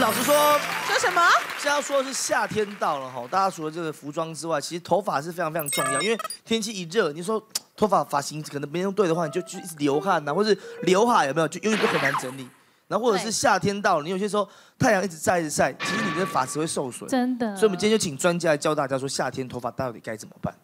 老实说，说什么？现在说的是夏天到了哈，大家除了这个服装之外，其实头发是非常非常重要，因为天气一热，你说头发发型可能没用对的话，你就就一直流汗呐、或是刘海有没有，就永远都很难整理。然后或者是夏天到了，你有些时候太阳一直晒一直晒，其实你的发质会受损。真的所以我们今天就请专家来教大家说，夏天头发到底该怎么办。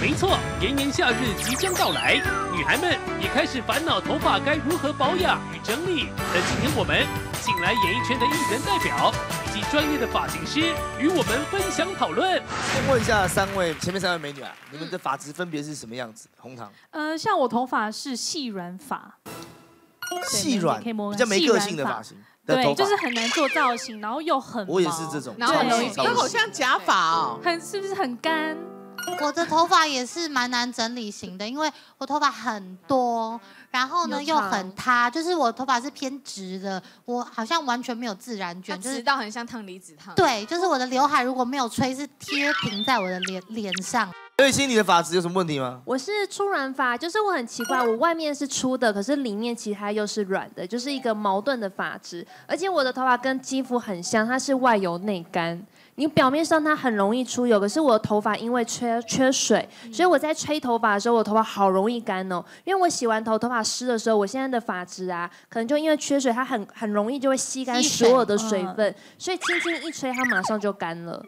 没错，炎炎夏日即将到来，女孩们也开始烦恼头发该如何保养与整理。那今天我们请来演艺圈的艺人代表以及专业的发型师与我们分享讨论。先问一下三位前面三位美女啊，你们的发质分别是什么样子？红糖呃，像我头发是细软发，细软，可以摸比较没个性的发型对，就是很难做造型，然后又很我也是这种然后很容易，超级那好像假发哦。很是不是很干？我的头发也是蛮难整理型的，因为我头发很多，然后呢又很塌，就是我头发是偏直的，我好像完全没有自然卷，就是直到很像烫离子烫。对，就是我的刘海如果没有吹，是贴平在我的脸脸上。刘雨欣，你的发质有什么问题吗？我是粗软发，就是我很奇怪，我外面是粗的，可是里面其实它又是软的，就是一个矛盾的发质。而且我的头发跟肌肤很像，它是外油内干。你表面上它很容易出油，可是我的头发因为缺缺水，所以我在吹头发的时候，我头发好容易干哦。因为我洗完头，头发湿的时候，我现在的发质啊，可能就因为缺水，它很很容易就会吸干所有的水分，所以轻轻一吹，它马上就干了。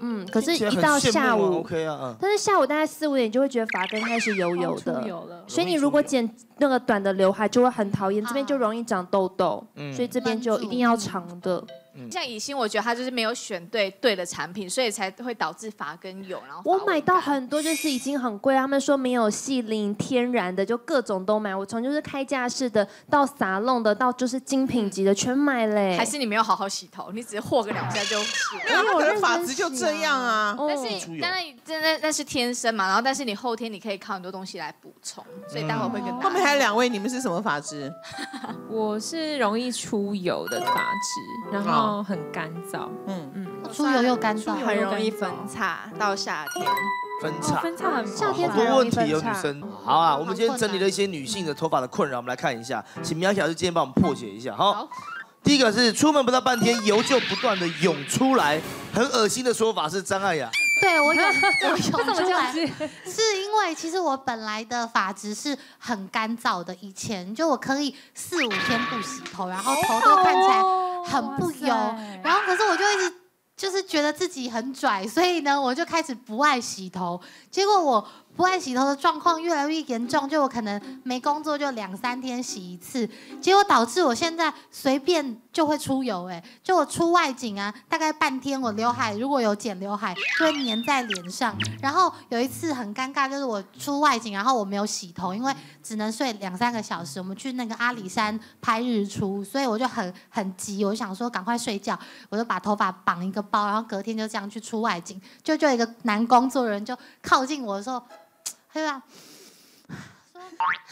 嗯，可是，一到下午，，OK 啊，嗯。但是下午大概四五点就会觉得发根开始油油的，所以你如果剪那个短的刘海就会很讨厌，这边就容易长痘痘，嗯所以这边就一定要长的。像以心，我觉得他就是没有选对对的产品，所以才会导致发根油，然后我买到很多就是已经很贵，他们说没有细鳞、天然的，就各种都买。我从就是开架式的到撒弄的，到就是精品级的全买嘞。还是你没有好好洗头，你只是和个两下就洗没 有，了。他可能发质就这样啊。哦但是，当然，真的那是天生嘛。然后，但是你后天你可以靠很多东西来补充，所以待会会跟大家。后面还有两位，你们是什么发质？我是容易出油的发质，然后很干燥。嗯嗯，出油又干燥，很容易分叉到夏天。分叉，分叉很夏天好多才容易问题哦，分叉。女生。好啊，我们今天整理了一些女性的头发的困扰，我们来看一下，请苗小姐今天帮我们破解一下。好好，第一个是出门不到半天，油就不断的涌出来，很恶心的说法是张爱雅。对我有 我涌出来？是因为其实我本来的发质是很干燥的，以前就我可以四五天不洗头，然后头都看起来很不油，然后可是我就一直就是觉得自己很拽，所以呢我就开始不爱洗头，结果我不爱洗头的状况越来越严重，就我可能没工作就两三天洗一次，结果导致我现在随便就会出油、哎，就我出外景啊，大概半天我刘海如果有剪刘海就会粘在脸上，然后有一次很尴尬，就是我出外景，然后我没有洗头，因为只能睡两三个小时，我们去那个阿里山拍日出，所以我就很很急，我想说赶快睡觉，我就把头发绑一个包，然后隔天就这样去出外景，就就一个男工作人员就靠近我的时候时候，他就这样。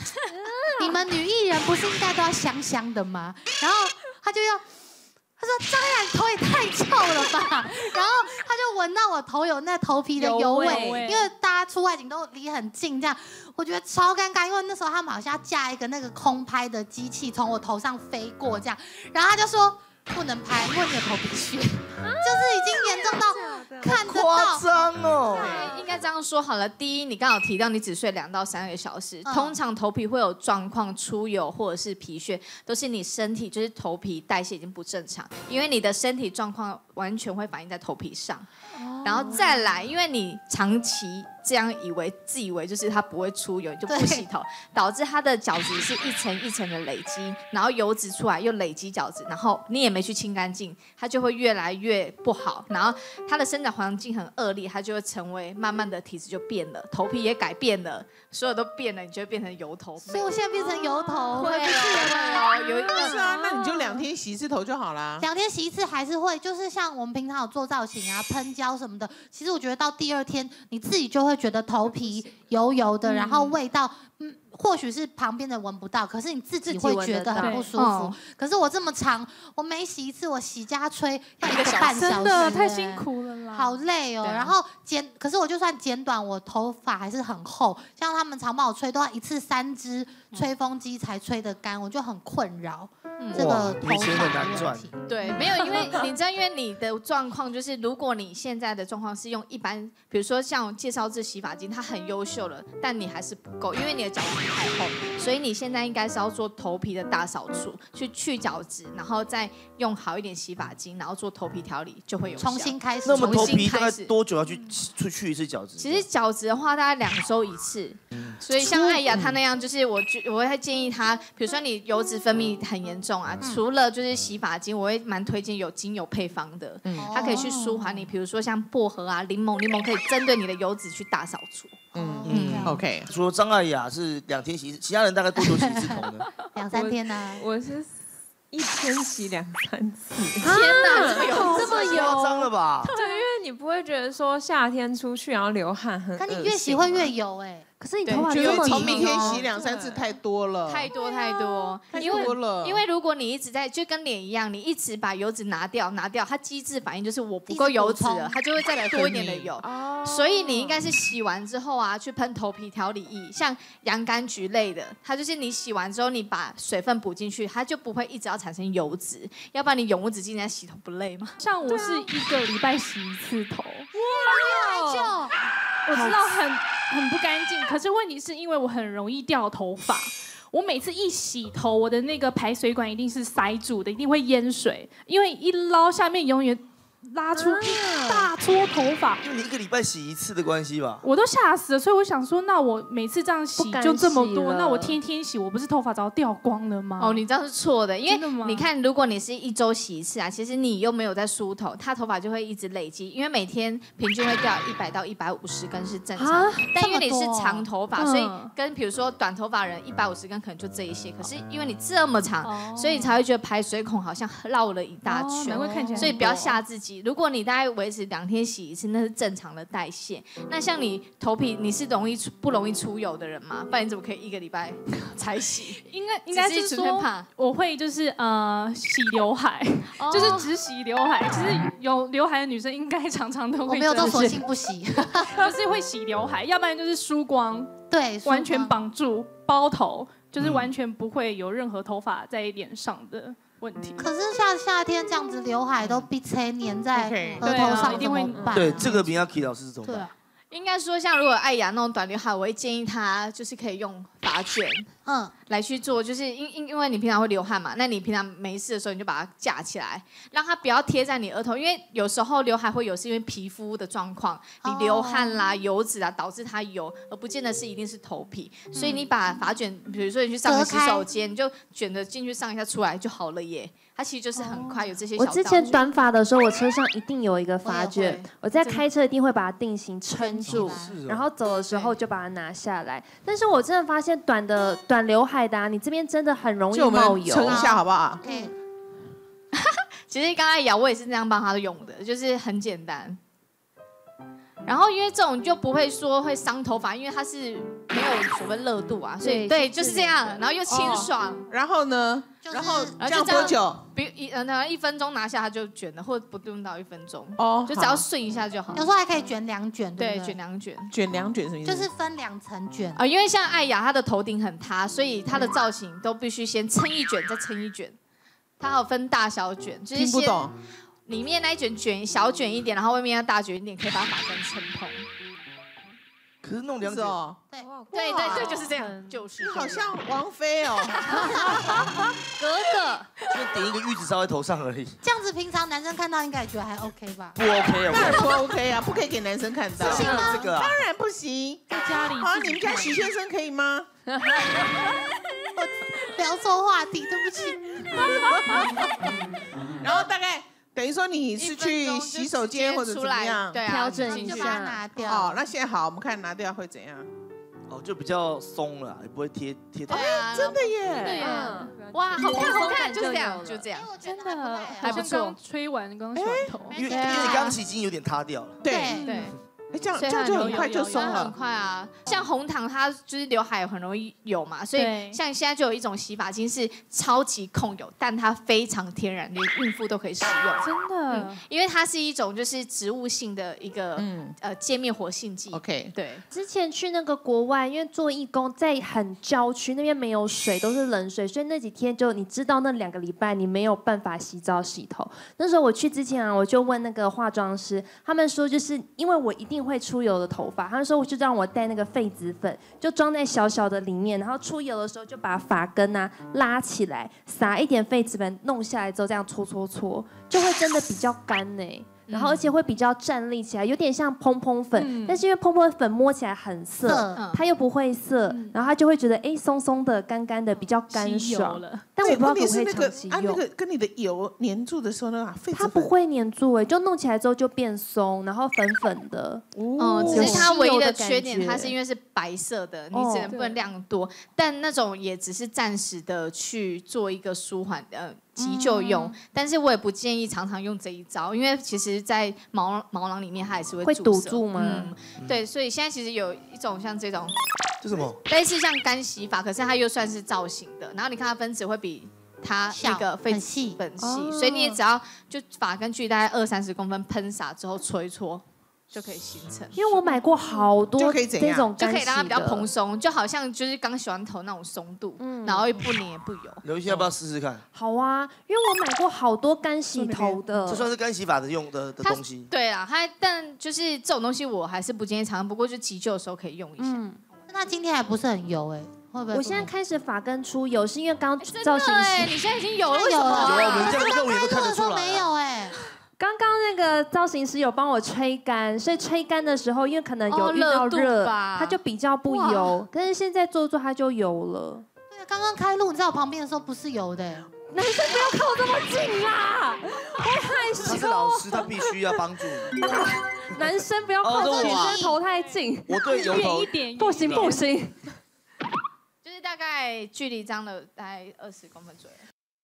说 你们女艺人不是应该都要香香的吗？然后他就要，他说张雅你头也太臭了吧，然后他就闻到我头有那头皮的油油味，味因为大家出外景都离很近，这样我觉得超尴尬，因为那时候他们好像要架一个那个空拍的机器从我头上飞过这样，然后他就说不能拍，因为你的头皮屑，就是已经严重到看得夸。张哦。对，应该这样说好了。第一，你刚好提到你只睡两到三个小时，嗯通常头皮会有状况出油或者是皮屑，都是你身体就是头皮代谢已经不正常，因为你的身体状况完全会反映在头皮上。然后再来，因为你长期这样以为自以为就是它不会出油，就不对洗头，导致它的角质是一层一层的累积，然后油脂出来又累积角质，然后你也没去清干净，它就会越来越不好，然后它的生长环境很恶劣，它就会成为慢慢的体质就变了，头皮也改变了，所有都变了，你就会变成油头妹。所以我现在变成油头，会回不去了。哦，有一个是啊，那你就两天洗一次头就好啦。两天洗一次还是会，就是像我们平常有做造型啊、喷胶什么的，其实我觉得到第二天你自己就会觉得头皮油油的，然后味道嗯或许是旁边的闻不到，可是你自己自己会觉得很不舒服嗯。可是我这么长，我每洗一次，我洗加吹要一个小时半小时，真的太辛。苦了啦。好累哦，然后剪，可是我就算剪短，我头发还是很厚。像他们常帮我吹，都要一次三支吹风机才吹得干，我就很困扰。嗯这个头发的问题。对，没有，因为你知道，因为你的状况就是，如果你现在的状况是用一般，比如说像我介绍这洗发精，它很优秀了，但你还是不够，因为你的角质太厚，所以你现在应该是要做头皮的大扫除，去去角质，然后再用好一点洗发精，然后做头皮调理，就会有重新开始。那我们头皮大概开始多久要去出去一次角质？其实角质的话，大概两周一次，嗯所以像艾雅她那样，就是我觉我会建议她，比如说你油脂分泌很严重啊，嗯除了就是洗发精，我会蛮推荐有精油配方的，它可以去舒缓你，比如说像薄荷啊、柠檬，柠檬可以针对你的油脂去大扫除。嗯嗯嗯，OK，除了张艾雅是两天洗一次，其他人大概多久洗一次头呢？两三天呢？我是一天洗两三次，天哪，这么有这么油夸张了吧？对，因为你不会觉得说夏天出去然后流汗很恶可，你越洗会越油哎。可是你对头发觉得这么从每天洗两三次太多了，太多太多，太多了，因为如果你一直在就跟脸一样，你一直把油脂拿掉拿掉，它机制反应就是我不够油脂了，它就会再来多一点的油。哦。所以你应该是洗完之后啊，去喷头皮调理液，像洋甘菊类的，它就是你洗完之后，你把水分补进去，它就不会一直要产生油脂，要不然你永无止境在洗头不累吗？像我是一个礼拜洗一次头，就我知道很很不干净，可是问题是因为我很容易掉头发。我每次一洗头，我的那个排水管一定是塞住的，一定会淹水，因为一捞下面永远拉出一大撮头发，因为你一个礼拜洗一次的关系吧？我都吓死了。所以我想说，那我每次这样洗就这么多，那我天天洗，我不是头发早掉光了吗？哦，你这样是错的，因为你看，如果你是一周洗一次啊，其实你又没有在梳头，它头发就会一直累积，因为每天平均会掉一百到一百五十根是正常。但因为你是长头发，嗯所以跟比如说短头发人一百五十根可能就这一些，可是因为你这么长，哦所以你才会觉得排水孔好像绕了一大哦圈。难怪看起来，所以不要吓自己。如果你大概维持两天洗一次，那是正常的代谢。那像你头皮，你是容易出不容易出油的人吗？不然你怎么可以一个礼拜 才洗？应该应该是说我会就是呃洗刘海，哦就是只洗刘海。其实有刘海的女生应该常常都我会没有到索性不洗，就是会洗刘海，要不然就是梳光，对，完全绑住包头，就是嗯完全不会有任何头发在脸上的问题。可是像夏天这样子，刘海都被吹粘在额头上，一定会怎么办对，这个比较 K 老师是怎么办？应该说，像如果艾雅那种短刘海，我会建议她就是可以用发卷嗯，来去做，就是因因因为你平常会流汗嘛，那你平常没事的时候，你就把它架起来，让它不要贴在你额头，因为有时候刘海会有是因为皮肤的状况，你流汗啦、油脂啊导致它油，而不见得是一定是头皮，所以你把发卷，比如说你去上个洗手间，你就卷着进去上一下出来就好了耶，它其实就是很快有这些小我。之前短发的时候，我车上一定有一个发卷我在开车一定会把它定型撑住然后走的时候就把它拿下来。但是我真的发现短的短刘海的、啊，你这边真的很容易冒油们撑。一下好不好？可以，其实刚才咬我也是这样帮他用的，就是很简单。然后因为这种就不会说会伤头发，因为它是没有所谓热度啊，所以对就是这样，然后又清爽，然后呢？就是然后这样多久？比如一呃那一分钟拿下它就卷了，或者不用到一分钟，哦，就只要好顺一下就好有。时候还可以卷两卷，对卷两卷卷两卷什么意思？就是分两层卷。啊、因为像艾雅她的头顶很塌，所以她的造型都必须先撑一卷再撑一卷。它还有分大小卷，就是先听不懂。里面那一卷卷小卷一点，然后外面要大卷一点，可以把发根撑蓬。可是弄两卷，是哦，对，对对对，就是这样，就是你好像王菲哦。格格。就点一个玉子烧在头上而已，这样子平常男生看到应该也觉得还 OK 吧？不 OK 当然。不 OK 啊，不可以给男生看到。这个啊，当然不行。在家里好，你们家看许先生可以吗？聊错话题，对不起。然后大概等于说你是去洗手间或者怎么样？对啊，调整一下拿掉。哦，那现在好，我们看拿掉会怎样？哦，就比较松了，也不会贴贴到对。啊，真的对耶！哇，好看好看，就就这样就这样真的还不错吹完，刚洗完头。因为因为你刚刚洗已经有点塌掉了，对，对，哎，这样这样就很快就松了很。快啊，像红糖它就是刘海很容易有嘛，所以对像现在就有一种洗发精是超级控油，但它非常天然，连孕妇都可以使用。真的嗯，因为它是一种就是植物性的一个、嗯呃界面活性剂。，OK，对，之前去那个国外，因为做义工在很郊区，那边没有水，都是冷水，所以那几天就你知道那两个礼拜你没有办法洗澡洗头。那时候我去之前啊，我就问那个化妆师，他们说就是因为我一定会出油的头发，他说我就让我带那个痱子粉，就装在小小的里面，然后出油的时候就把发根啊拉起来，撒一点痱子粉，弄下来之后这样搓搓搓，就会真的比较干呢、然后而且会比较站立起来，有点像蓬蓬粉，嗯。但是因为蓬蓬粉摸起来很涩，它又不会涩，然后它就会觉得哎松松的、干干的，比较干爽。了，但我不知道可不可以问题是那个长期用。啊那个跟你的油粘住的时候呢，痱它不会粘住哎、就弄起来之后就变松，然后粉粉的。哦，只是它唯一的缺点，它是因为是白色的，你哦只能不能量多，但那种也只是暂时的去做一个舒缓呃急救嗯。用，但是我也不建议常常用这一招，因为其实，在毛毛囊里面它也是会会堵住吗？嗯，对，所以现在其实有一种像这种这什么？类似像干洗法，可是它又算是造型的，然后你看它分子会比。它那个小痱子很细。很细，哦所以你也只要就发根距离大概二三十公分喷洒之后搓一搓，就可以形成。因为我买过好多就可以怎样这种就干洗可以让它比较蓬松，就好像就是刚洗完头那种松度，嗯然后又不黏也不油。刘一要不要试试看？好啊，因为我买过好多干洗头的这。算是干洗法的用的的它东西。对啊，它但就是这种东西我还是不建议常用，不过就急救的时候可以用一下。嗯，那今天还不是很油哎，会不会？我现在开始发根出油，是因为刚真造型的哎，师你现在已经有了，为有什么了有啊，我们啊？这样肉眼都看得出来啊。没有哎，刚刚那个造型师有帮我吹干，所以吹干的时候，因为可能有哦遇到热度热，吧它就比较不油。可是现在做做它就油了。对，刚刚开路你在我旁边的时候不是油的哎，男生不要靠这么近啦，我害他是老师，他必须要帮助你。男生不要靠哦这女生头太近，我对油头远一点，不行不行。就是大概距离这样的大概二十公分左右，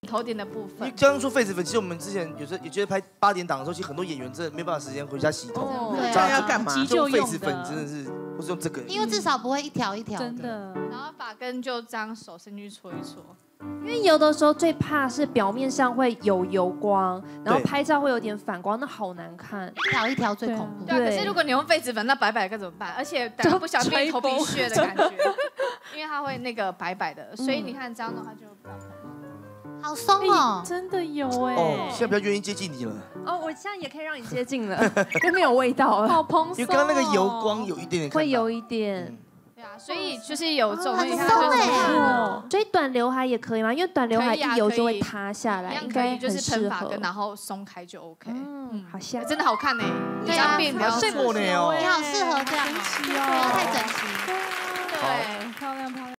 头顶的部因为分。刚刚说痱子粉，其实我们之前有时候也觉得拍八点档的时候，其实很多演员真的没办法时间回家洗头，哦对这样那要干嘛？就痱子粉，真的是，或是用这个，因为至少不会一条一条真的。然后发根就这样手伸进去搓一搓，因为有的时候最怕是表面上会有油光，然后拍照会有点反光，那好难看。一条一条最对啊恐怖。对啊，可是如果你用痱子粉，那白白的该怎么办？而且等下不小心变头皮屑的感觉，因为它会那个白白的，所以你看这样的话就比较蓬好松哦。哎，真的有哎，哦，现在比较愿意接近你了，哦，我现在也可以让你接近了，又没有味道了，好蓬松哦。因为刚刚那个油光有一点点会有一点。嗯。对啊，所以就是有这种很松就是哎。哦，所以短刘海也可以吗？因为短刘海一油就会塌下来，一样应该可以，就是喷发根，。然后松开就 OK。嗯，好像真的好看呢，你对啊。这样变比较好羡慕你哦。你好适合这样。哦，神奇不要太哦，整齐。对。漂亮漂亮。